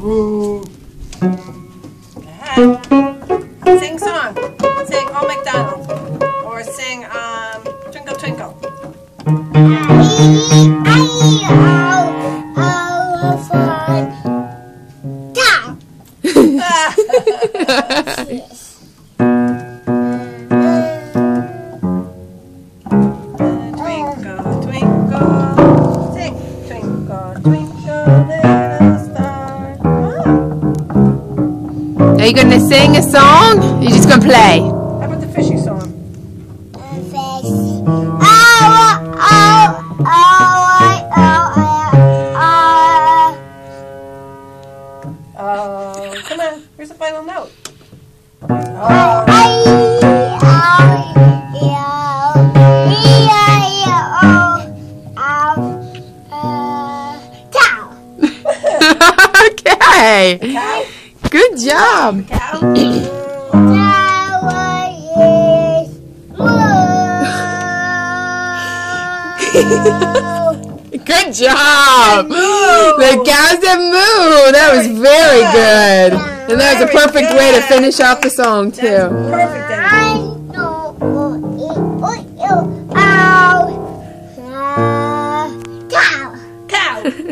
Ahead. Sing song. Sing Old MacDonald. Or sing um, Twinkle Twinkle. Twinkle, twinkle. Sing. Twinkle, twinkle, Are you going to sing a song? Or you just going to play? how about the fishy song? Oh, come on. Here's the final note. Oh, okay. cow. Good job. good job. The cows that moo. That was very good. And that was a perfect way to finish off the song too. Perfect. Cow. Cow.